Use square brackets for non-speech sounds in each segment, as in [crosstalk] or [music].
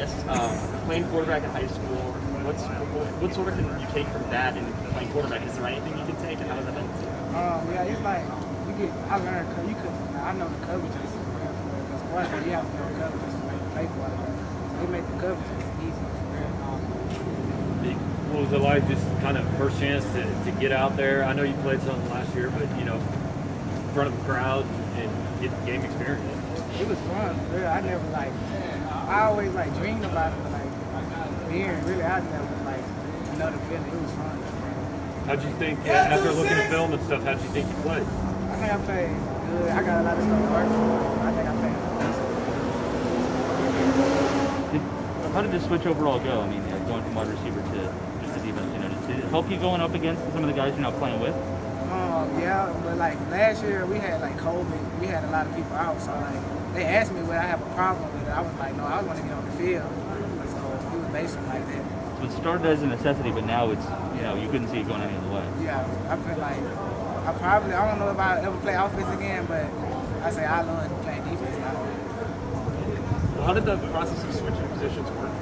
guess um, playing quarterback in high school. What's what sort of can you take from that in playing quarterback? Is there anything you can take, and how has that been? Um, yeah, it's like you get. I learned you could. I know the coverages because quarterback you have to know coverages to make play quarterback. They make the coverages easy. Um, what was it like? Just kind of first chance to, to get out there. I know you played something last year, but you know, in front of a crowd and get game experience. It was fun. Really, I never like. I always like dreamed about it, but like being really, I never like another feeling. It was fun. How'd you think uh, after looking at film and stuff? How'd you think you played? I think I played good. I got a lot of stuff to work for. I think I played. Did, how did the switch overall go? I mean, uh, going from wide receiver to just the defense, you know, did it help you going up against some of the guys you're now playing with? Um, yeah, but like last year we had like COVID, we had a lot of people out, so like they asked me would I have a problem with it. I was like, no, I want to get on the field. So it was basically like that. So it started as a necessity, but now it's you know you couldn't see it going any other way. Yeah, I feel like I probably I don't know if I'll ever play offense again, but I say I love playing defense now. How did the process of switching positions work?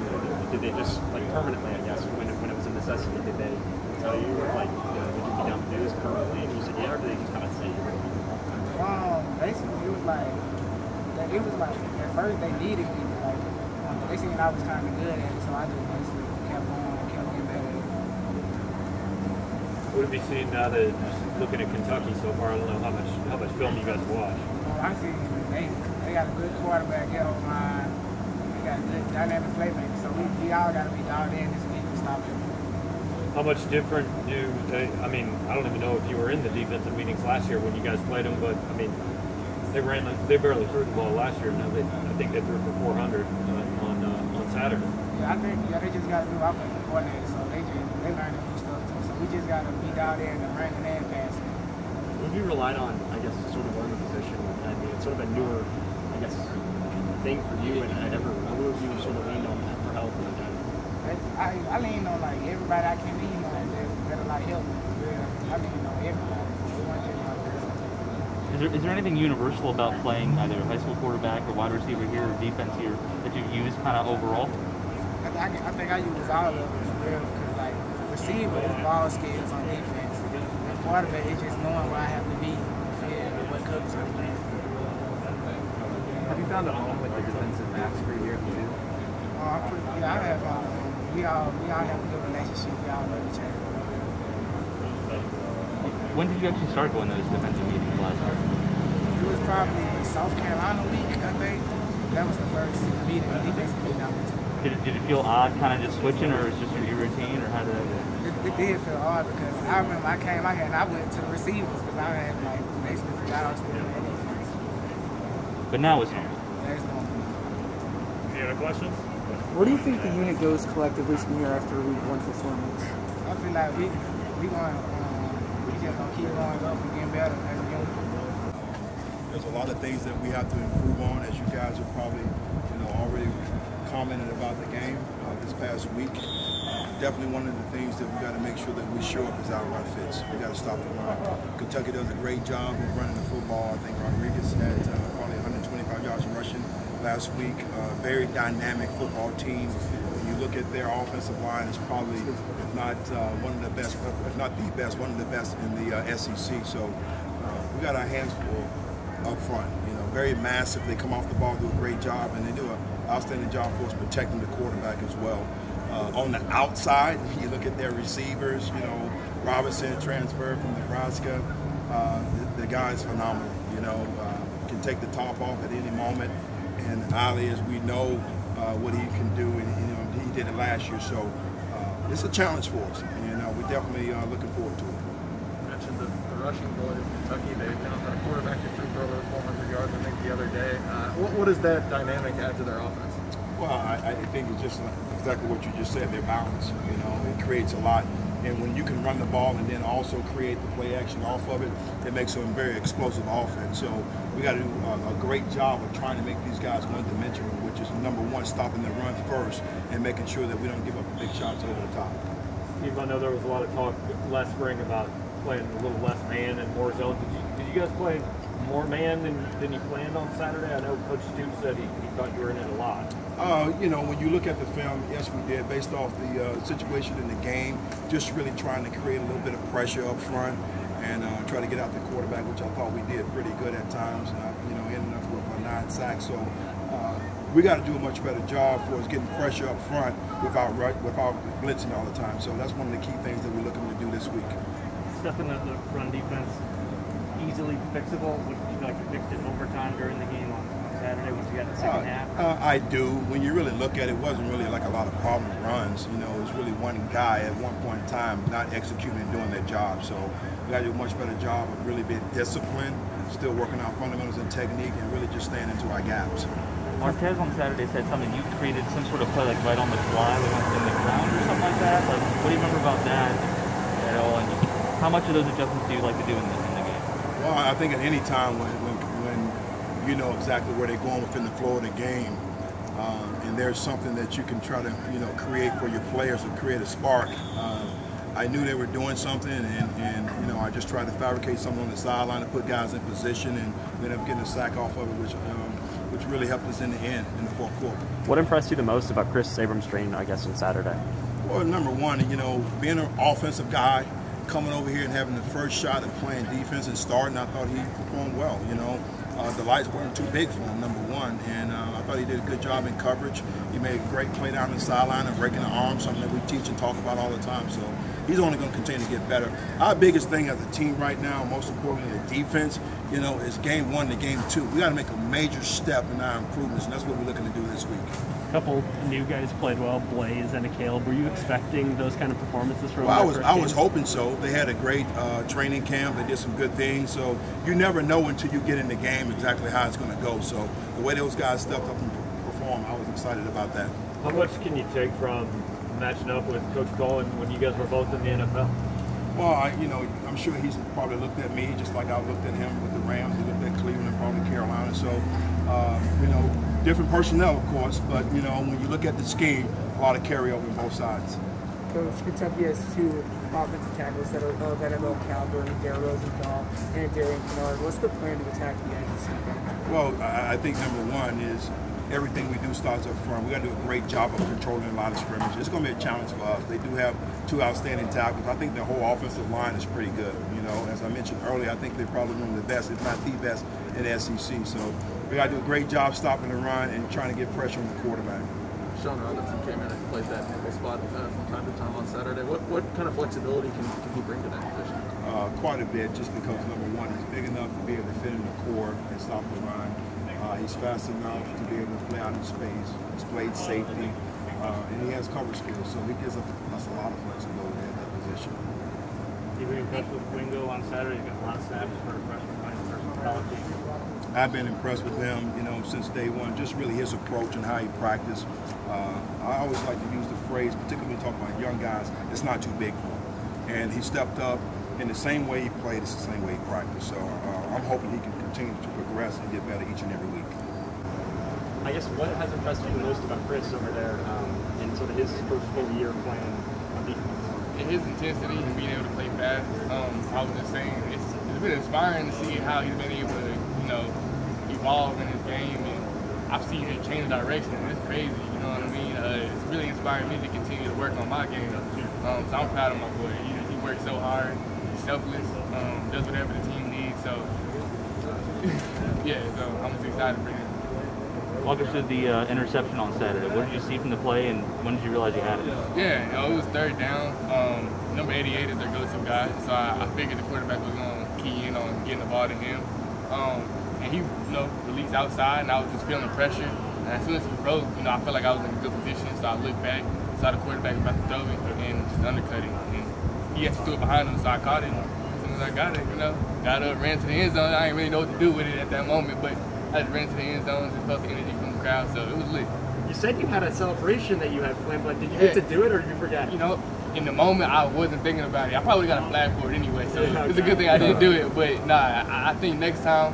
Did they just like permanently? I guess when it, when it was a necessity, did they tell you like you know, would you be down to do this permanently? And you said yeah, or did they just kind of say you were? Um, basically it was like It was like at first they needed me, like um, they seen I was kind of good at it, so I just basically kept on, kept getting better. at it. What have you seen now that just looking at Kentucky so far? I don't know how much how much film you guys watch. Um, I see they they got a good quarterback, get on line. They got a good dynamic playmaker, so we, we all got to be dialed in this week to stop them. How much different do they? I mean, I don't even know if you were in the defensive meetings last year when you guys played them, but I mean, they ran they barely threw the ball last year. Now they I think they threw for 400 uh, on uh, on Saturday. Yeah, I think yeah they just got a new offensive coordinator, so they just they learning new stuff too. So we just got to be dialed in and running and passing. What have you relied on? I guess to sort of learn the position. I mean, it's sort of a newer, I guess, thing for you, and I never. Who have you sort of leaned on that for help? I, I lean on like everybody I can lean on that that'll like help. Yeah, I lean on everybody. It wasn't just my person. Is there, is there anything universal about playing either high school quarterback or wide receiver here or defense here that you've used kind of overall? I, I, I think I use all of them for real because like receiver is ball skills on defense. And quarterback is just knowing where I have to be on the field and what covers I'm playing. Have you found a home with the defensive backs for a year or two? Uh, I'm pretty, yeah, I have. Um, we all we all have a good relationship. We all know each other. When did you actually start going to those defensive meetings last year? It was probably South Carolina week, I think. That was the first meeting, defensive meeting I went to. Did it, did it feel odd kind of just switching or is it just your routine or how did that go? It, it did feel odd because I remember I came out here and I went to the receivers because I had like basically forgot I was still in that defense. But now it's home. There's no Any other questions? Where do you think the unit goes collectively from here after week one performance? I feel like we we going um, There's a lot of things that we have to improve on, as you guys have probably, you know, already commented about the game uh, this past week. Definitely one of the things that we got to make sure that we show up is our run fits. We got to stop the run. Kentucky does a great job of running the football. I think Rodriguez had uh, probably 125 yards rushing last week. Uh, very dynamic football team. Look at their offensive line, it's probably, if not uh, one of the best, if not the best, one of the best in the uh, SEC. So uh, we got our hands full up front. You know, very massive. They come off the ball, do a great job, and they do an outstanding job for us protecting the quarterback as well. Uh, on the outside, [laughs] you look at their receivers. You know, Robinson transferred from Nebraska. Uh, the, the guy's phenomenal. You know, uh, can take the top off at any moment. And Ali, as we know, uh, what he can do, and you know, he did it last year. So uh, it's a challenge for us, and uh, we're definitely uh, looking forward to it. You mentioned the, the rushing ability of Kentucky. They now got a quarterback that threw for over 400 yards, I think, the other day. Uh, what, what does that dynamic add to their offense? Well, I, I think it's just exactly what you just said. Their balance, you know, it creates a lot. And when you can run the ball and then also create the play action off of it, it makes them a very explosive offense. So we got to do a, a great job of trying to make these guys one-dimensional, which is number one, stopping the run first and making sure that we don't give up big shots over the top. Steve, I know there was a lot of talk last spring about playing a little less man and more zone. Did you, did you guys play more man than, than you planned on Saturday? I know Coach Stoops said he, he thought you were in it a lot. Uh, you know, when you look at the film, yes, we did, based off the uh, situation in the game, just really trying to create a little bit of pressure up front and uh, try to get out the quarterback, which I thought we did pretty good at times, uh, you know, ending up with a nine sacks. So uh, we got to do a much better job for us getting pressure up front without, without blitzing all the time. So that's one of the key things that we're looking to do this week. Stuff in the, the run defense easily fixable? Would you feel like you fixed it overtime during the game on, on Saturday once you got the second Uh, half? uh, I do. When you really look at it, it wasn't really like a lot of problem runs. You know, it was really one guy at one point in time not executing and doing their job. So we got to do a much better job of really being disciplined, still working our fundamentals and technique, and really just staying into our gaps. Marquez on Saturday said something. You created some sort of play like right on the fly, like on in the ground or something like that. Like, what do you remember about that at all? And how much of those adjustments do you like to do in the, in the game? Well, I think at any time when, when, when you know exactly where they're going within the flow of the game, um, and there's something that you can try to you know create for your players or create a spark. Uh, I knew they were doing something, and, and you know I just tried to fabricate something on the sideline to put guys in position, and ended up getting a sack off of it, which um, which really helped us in the end in the fourth quarter. What impressed you the most about Kris Abrams-Draine, I guess, on Saturday? Well, number one, you know, being an offensive guy, coming over here and having the first shot at playing defense and starting, I thought he performed well. You know, uh, the lights weren't too big for him, number one, and uh, I thought he did a good job in coverage. He made a great play down the sideline and breaking the arm, something that we teach and talk about all the time. So he's only going to continue to get better. Our biggest thing as a team right now, most importantly, the defense, you know, is game one to game two. We got to make a major step in our improvements, and that's what we're looking to do this week. A couple new guys played well, Blaze and Akale. Were you expecting those kind of performances from? Well, I was first I was game? hoping so. They had a great uh, training camp. They did some good things. So you never know until you get in the game exactly how it's going to go. So the way those guys stepped up and performed, I was excited about that. How much can you take from matching up with Coach Coen when you guys were both in the NFL? Well, I, you know, I'm sure he's probably looked at me just like I looked at him with the Rams. He looked at Cleveland, probably Carolina. So, uh, you know, different personnel, of course, but you know, when you look at the scheme, a lot of carryover on both sides. Coach, Kentucky has two offensive tackles that are of NFL caliber, Darren Rosenthal and Darian Kinnard. What's the plan to attack the edge this weekend? Well, I think number one is everything we do starts up front. We got to do a great job of controlling a lot of scrimmage. It's going to be a challenge for us. They do have two outstanding tackles. I think the whole offensive line is pretty good. You know, as I mentioned earlier, I think they're probably one of the best, if not the best, in the SEC. So we got to do a great job stopping the run and trying to get pressure on the quarterback. Shawn Robinson came in and played that nickel spot uh, from time to time on Saturday. What what kind of flexibility can, can he bring to that position? Uh, quite a bit, just because number one, he's big enough to be able to fit in the core and stop the run. Uh, he's fast enough to be able to play out in space. He's played safety, uh, and he has cover skills, so he gives us a lot of flexibility at that position. You were impressed with Wingo on Saturday. You got a lot of snaps for a freshman playing first college game. I've been impressed with him, you know, since day one. Just really his approach and how he practiced. Uh, I always like to use the phrase, particularly when you talk about young guys, it's not too big for him. And he stepped up in the same way he played, it's the same way he practiced. So uh, I'm hoping he can continue to progress and get better each and every week. I guess what has impressed you the most about Chris over there um, in sort of his first full year playing on defense? his intensity and being able to play fast. Um, I was just saying, it's, it's been inspiring to see how he's been able to, you know, evolve in his game, and I've seen him change direction. And it's crazy, you know what I mean? Uh, it's really inspiring me to continue to work on my game. Um, so I'm proud of my boy. He, he works so hard, he's selfless, um, does whatever the team needs. So [laughs] yeah, so I'm just excited for him. Walk us through the uh, interception on Saturday. What did you see from the play, and when did you realize you had it? Yeah, you know, it was third down. Um, number 88 is their go-to guy, so I, I figured the quarterback was going to key in on getting the ball to him. Um, and he, you know, released outside, and I was just feeling the pressure. And as soon as he broke, you know, I felt like I was in a good position, so I looked back, saw the quarterback about to throw it, and just undercut it. And he actually threw it behind him, so I caught it. As soon as I got it, you know, got up, ran to the end zone. I didn't really know what to do with it at that moment, but I just ran to the end zone, just felt the energy from the crowd, so it was lit. You said you had a celebration that you had planned, but did you Yeah. get to do it or you forgot? you know, in the moment I wasn't thinking about it. I probably got a flag for it anyway, so Yeah, it's a good thing I didn't do it. But nah, I, I think next time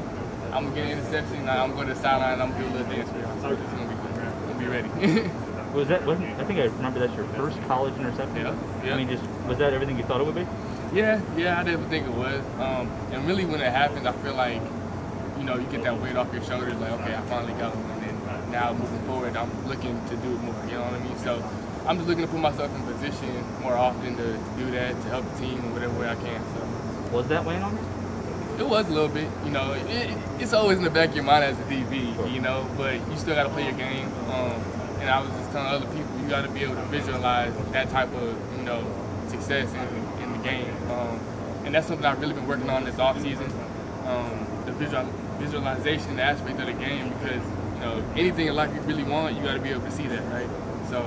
I'm gonna get an interception. I'm gonna go to the sideline. I'm gonna do a little dance for y'all. So it's gonna be good. I'm gonna be ready. [laughs] Was that wasn't? I think I remember that's your first college interception. Yeah, yeah. I mean, just was that everything you thought it would be? yeah, yeah, I didn't think it was. Um, and really, when it happens, I feel like you know, you get that weight off your shoulders, like, okay, I finally got him. And then now moving forward, I'm looking to do it more, you know what I mean? So I'm just looking to put myself in position more often to do that, to help the team in whatever way I can. So Was that weighing on you? It was a little bit, you know, it, it's always in the back of your mind as a DB, you know, but you still got to play your game. Um, and I was just telling other people, you got to be able to visualize that type of, you know, success in, in the game. Um, and that's something I've really been working on this offseason, um, the visual, visualization aspect of the game because, you know, anything in life you really want, you got to be able to see that, right? So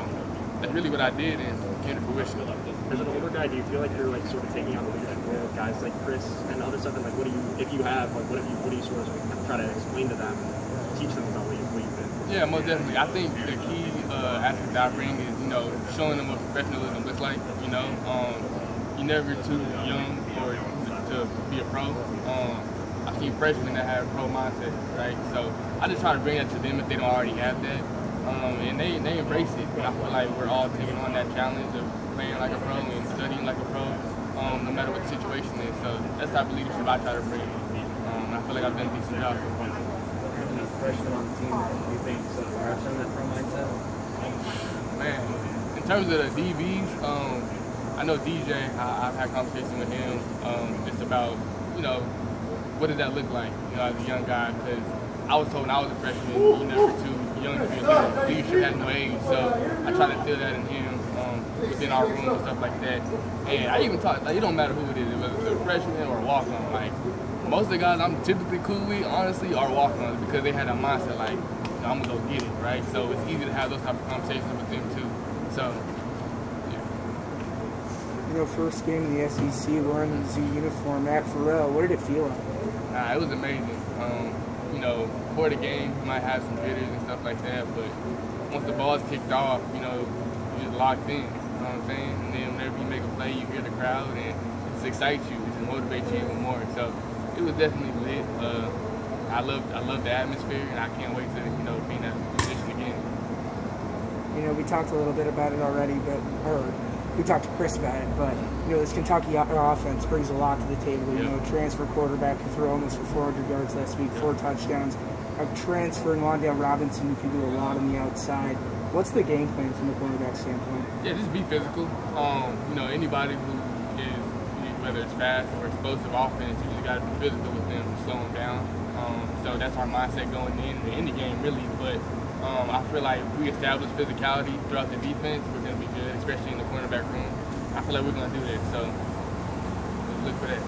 that's really what I did and came to fruition. As an older guy, do you feel like you're like sort of taking on the leadership role of guys like Chris and other stuff? And like, what do you, if you have, like, what have you, what do you sort of try to explain to them, teach them about what, you, what you've been? Yeah, most definitely. I think the key uh, aspect I bring is, you know, showing them what professionalism looks like. You know, um, you're never too young or to be a pro. Um, I see freshmen that have pro mindset, right? So I just try to bring that to them if they don't already have that. Um, and they, they embrace it. I feel like we're all taking on that challenge of playing like a pro and studying like a pro, um, no matter what the situation is. So that's the type of leadership I try to bring. Um, I feel like I've done a decent job so far. Freshman on the team, do you think so far have shown that pro mindset? Man, in terms of the DBs, um, I know DJ. I, I've had conversations with him um, just about, you know, what does that look like, you know, as a young guy? Because I was told when I was a freshman, you're never too young to be a leader. Leadership has no age, so I try to instill that in him within our room and stuff like that. And I even talk, like, it don't matter who it is, whether it's a freshman or a walk-on. Like, most of the guys I'm typically cool with, honestly, are walk-ons because they had a mindset, like, I'm gonna go get it, right? So it's easy to have those type of conversations with them too. So, You know, first game in the SEC, wearing the Z uniform, Matt Farrell. What did it feel like? Nah, it was amazing. Um, you know, before the game, you might have some jitters and stuff like that, but once the ball's kicked off, you know, you're just locked in. You know what I'm saying? And then whenever you make a play, you hear the crowd, and it excites you, it motivates you even more. So it was definitely lit. Uh, I love, I love the atmosphere, and I can't wait to, you know, be in that position again. You know, we talked a little bit about it already, but or we talked to Chris about it, but you know, this Kentucky offense brings a lot to the table. You Yeah. know, transfer quarterback who threw almost for 400 yards last week, four touchdowns. A transfer in Wan'Dale Robinson who can do a lot on the outside. What's the game plan from the cornerback standpoint? Yeah, just be physical. Um, you know, anybody who is whether it's fast or explosive offense, you just got to be physical with them, slow them down. Um, so that's our mindset going in in the game, really. But um, I feel like if we establish physicality throughout the defense, we're going to be good, especially in the cornerback room. I feel like we're going to do that. So look for that.